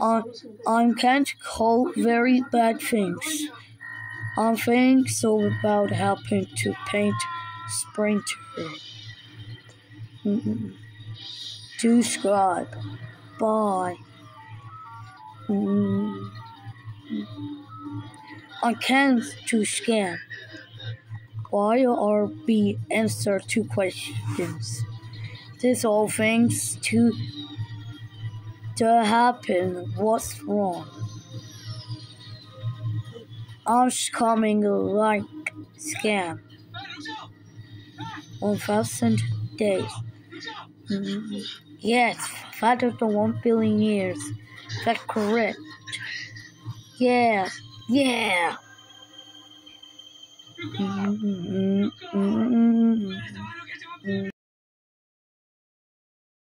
I, I can't call very bad things. I'm thinking so about helping to paint Sprinter. Do subscribe. Bye. Mm. I can't to scan. Why are we answer two questions? This all things to to happen. What's wrong? I'm coming like scam. One thousand days. Mm, yes, fatter than one billion years. That's correct. Yeah, yeah. Mm, mm, mm, mm, mm.